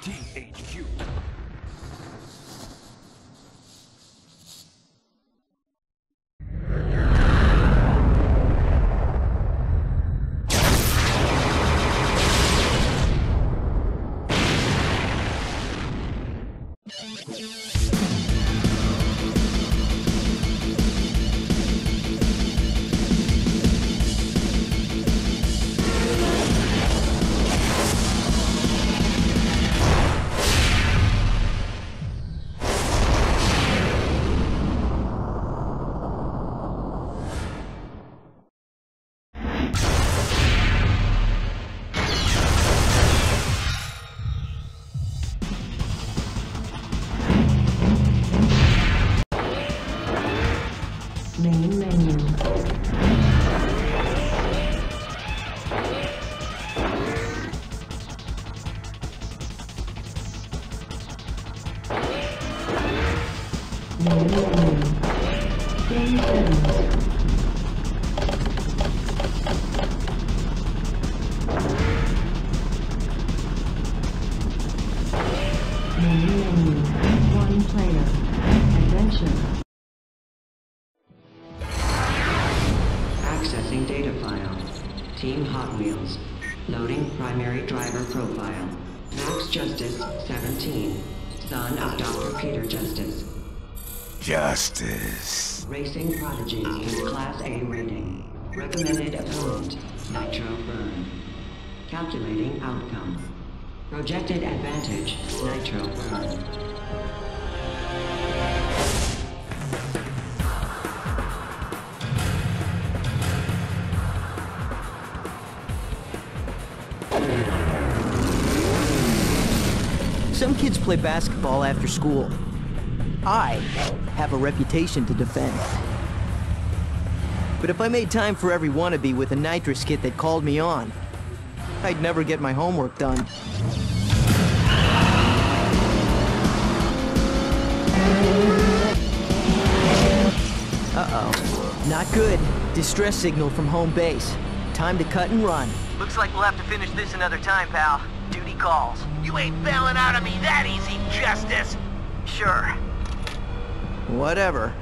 THQ. Justice, 17. Son of Dr. Peter Justice. Justice. Racing Prodigy with Class A rating. Recommended opponent, Nitro Burn. Calculating outcome. Projected advantage, Nitro Burn. Some kids play basketball after school. I have a reputation to defend. But if I made time for every wannabe with a nitrous kit that called me on, I'd never get my homework done. Uh-oh. Not good. Distress signal from home base. Time to cut and run. Looks like we'll have to finish this another time, pal. Duty calls. You ain't bailing out of me that easy, Justice! Sure. Whatever.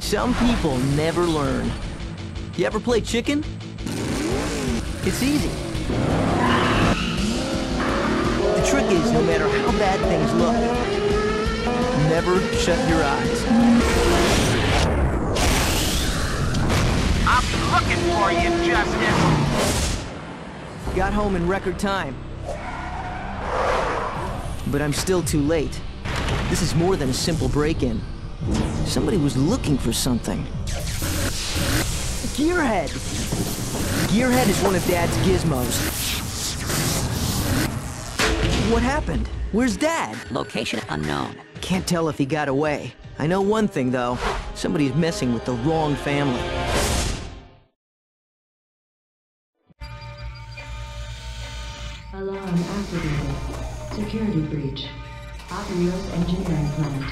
Some people never learn. You ever play chicken? It's easy. The trick is, no matter how bad things look, never shut your eyes. Looking for you, Justice! Got home in record time. But I'm still too late. This is more than a simple break-in. Somebody was looking for something. Gearhead! Gearhead is one of Dad's gizmos. What happened? Where's Dad? Location unknown. Can't tell if he got away. I know one thing, though. Somebody's messing with the wrong family. Alarm activated. Security breach. Hot Wheels Engineering Plant.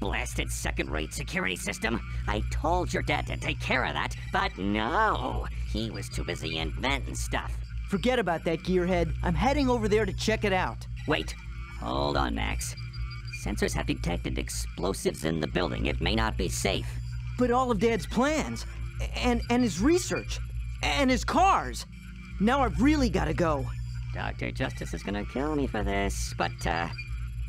Blasted second-rate security system. I told your dad to take care of that, but no. He was too busy inventing stuff. Forget about that, Gearhead. I'm heading over there to check it out. Wait. Hold on, Max. Sensors have detected explosives in the building. It may not be safe. But all of Dad's plans, and and his research, and his cars. Now I've really got to go. Dr. Justice is gonna kill me for this, but, uh...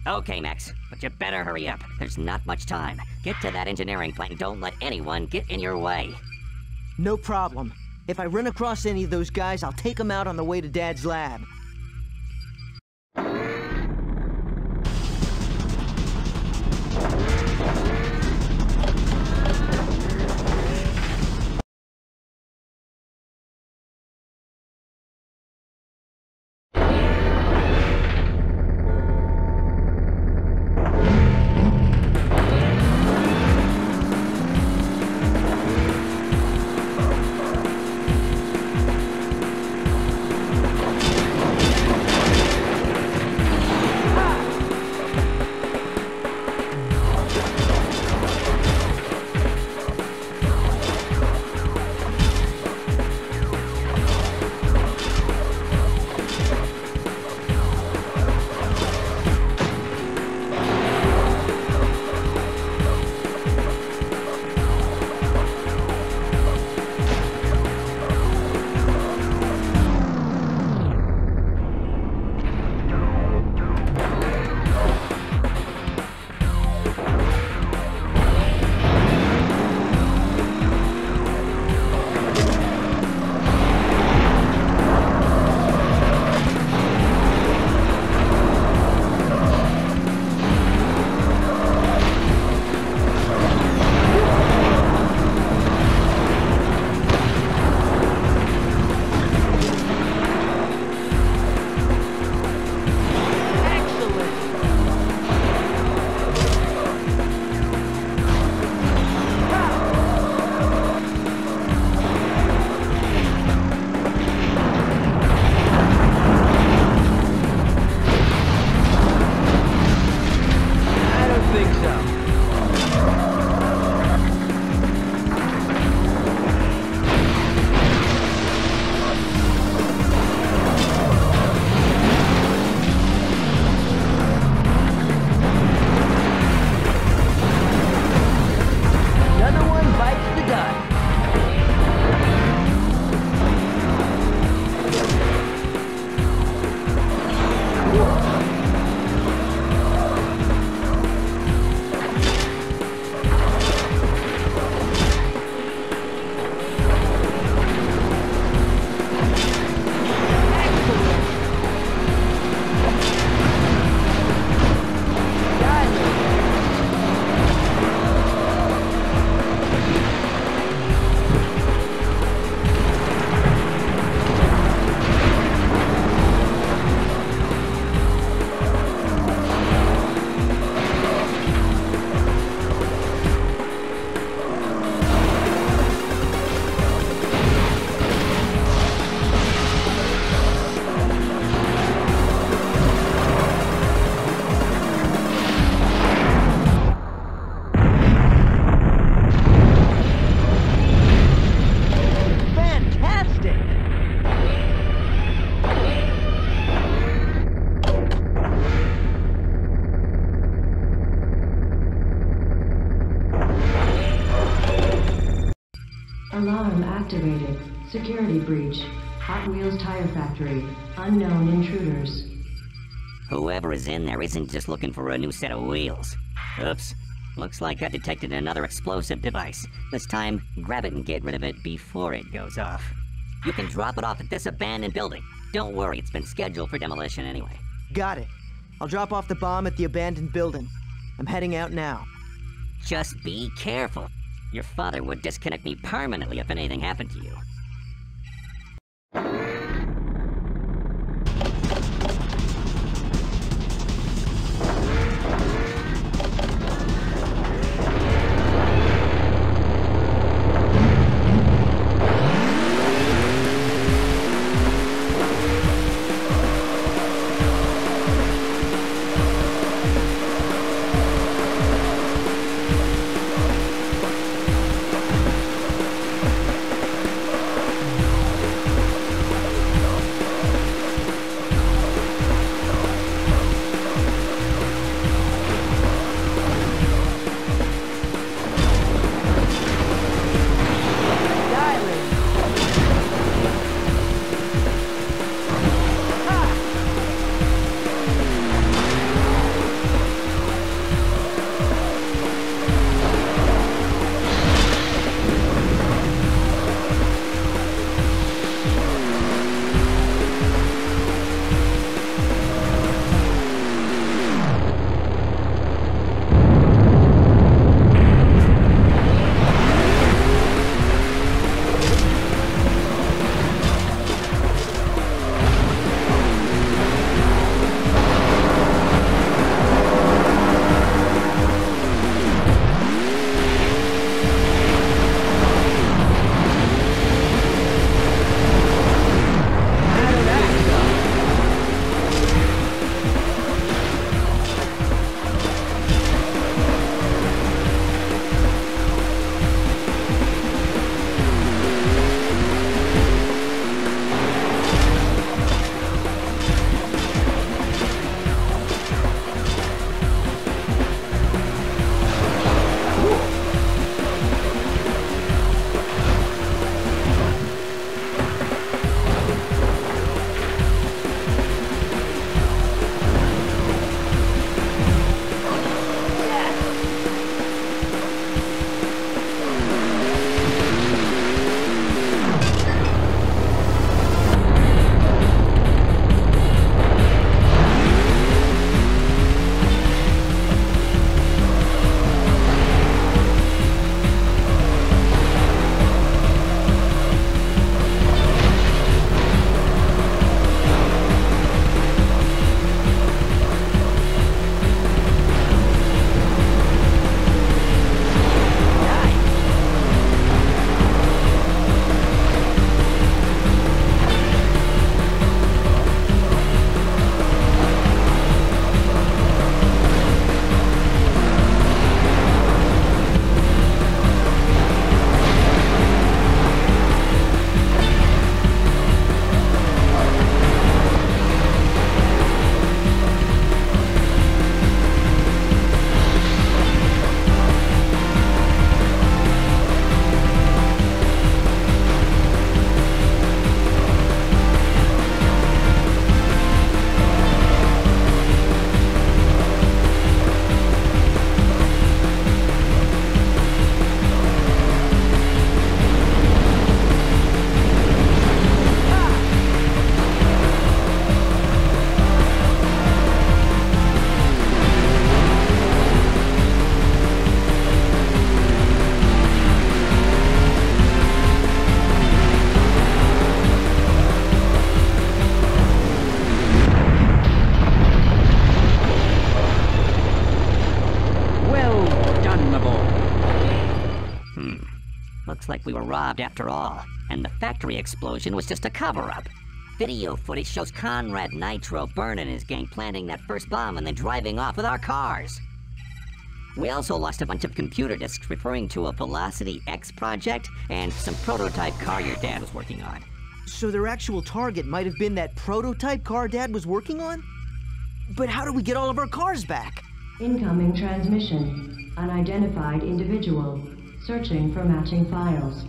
Okay, Max, but you better hurry up. There's not much time. Get to that engineering plant and don't let anyone get in your way. No problem. If I run across any of those guys, I'll take them out on the way to Dad's lab. Security breach. Hot Wheels Tire Factory. Unknown intruders. Whoever is in there isn't just looking for a new set of wheels. Oops. Looks like I detected another explosive device. This time, grab it and get rid of it before it goes off. You can drop it off at this abandoned building. Don't worry, it's been scheduled for demolition anyway. Got it. I'll drop off the bomb at the abandoned building. I'm heading out now. Just be careful. Your father would disconnect me permanently if anything happened to you. We were robbed after all, and the factory explosion was just a cover up. Video footage shows Conrad Nitro Byrne and his gang planting that first bomb and then driving off with our cars. We also lost a bunch of computer disks referring to a Velocity X project and some prototype car your dad was working on. So their actual target might have been that prototype car Dad was working on? But how do we get all of our cars back? Incoming transmission. Unidentified individual. Searching for matching files.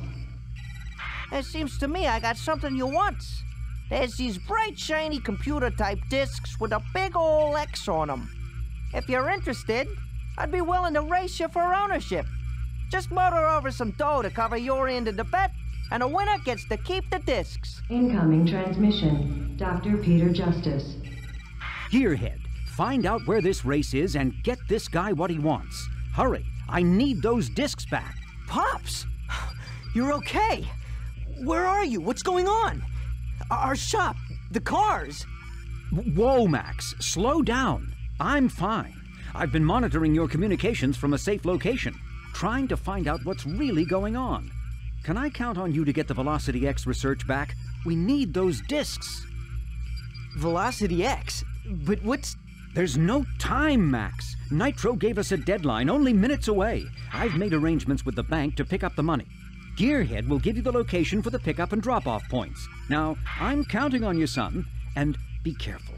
It seems to me I got something you want. There's these bright, shiny computer type discs with a big ol' X on them. If you're interested, I'd be willing to race you for ownership. Just motor over some dough to cover your end of the bet, and the winner gets to keep the discs. Incoming transmission. Dr. Peter Justice. Gearhead, find out where this race is and get this guy what he wants. Hurry, I need those discs back. Pops! You're okay. Where are you? What's going on? Our shop, the cars. Whoa, Max, slow down. I'm fine. I've been monitoring your communications from a safe location, trying to find out what's really going on. Can I count on you to get the Velocity X research back? We need those discs. Velocity X? But what's. There's no time, Max. Nitro gave us a deadline only minutes away. I've made arrangements with the bank to pick up the money. Gearhead will give you the location for the pickup and drop off points. Now, I'm counting on you, son, and be careful.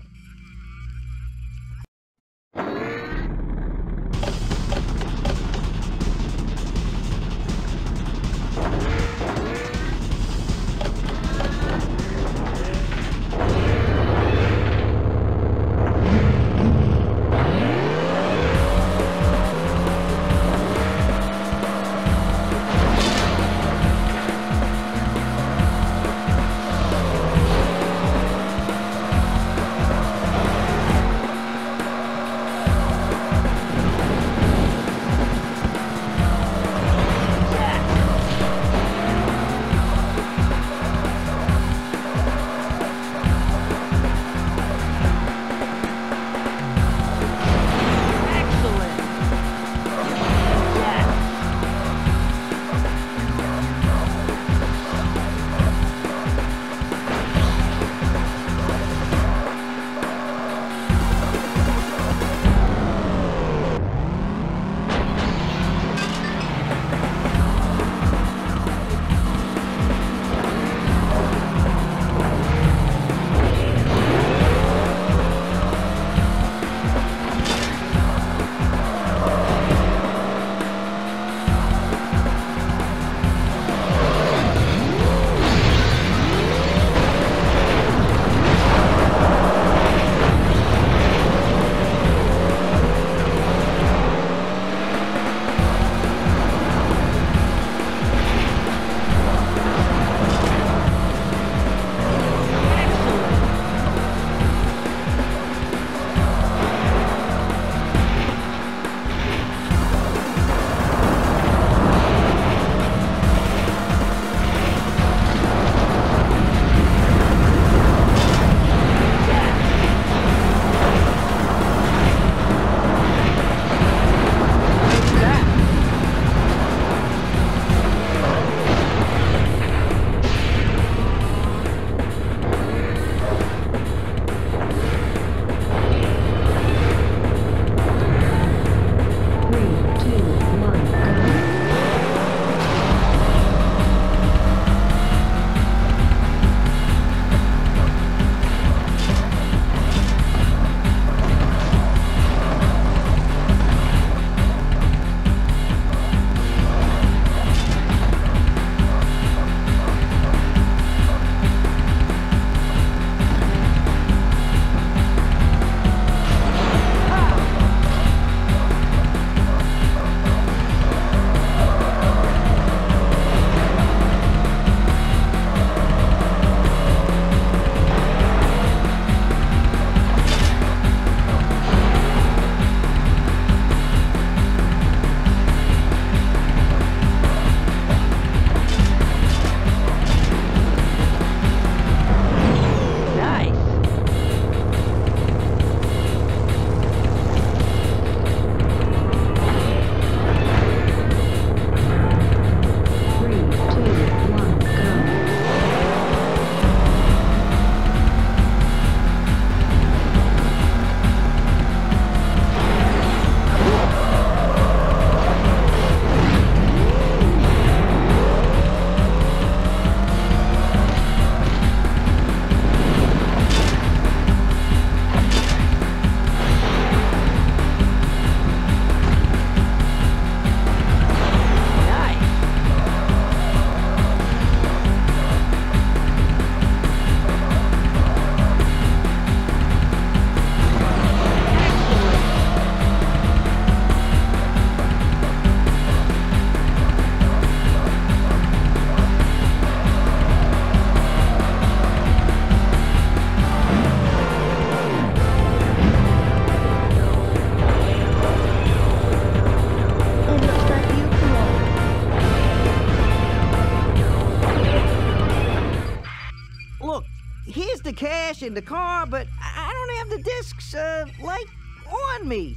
Cash in the car, but I I don't have the discs, uh, like, on me.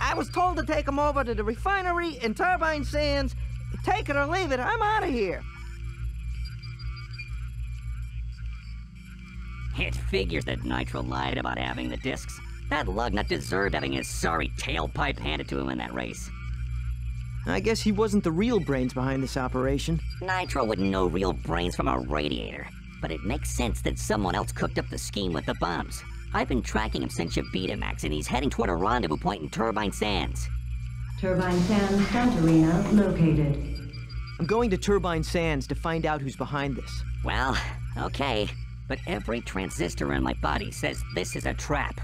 I was told to take them over to the refinery in Turbine Sands. Take it or leave it, I'm out of here. It figures that Nitro lied about having the discs. That lugnut deserved having his sorry tailpipe handed to him in that race. I guess he wasn't the real brains behind this operation. Nitro wouldn't know real brains from a radiator, but it makes sense that someone else cooked up the scheme with the bombs. I've been tracking him since you beat him, Max, and he's heading toward a rendezvous point in Turbine Sands. Turbine Sands Stunt Arena located. I'm going to Turbine Sands to find out who's behind this. Well, okay, but every transistor in my body says this is a trap.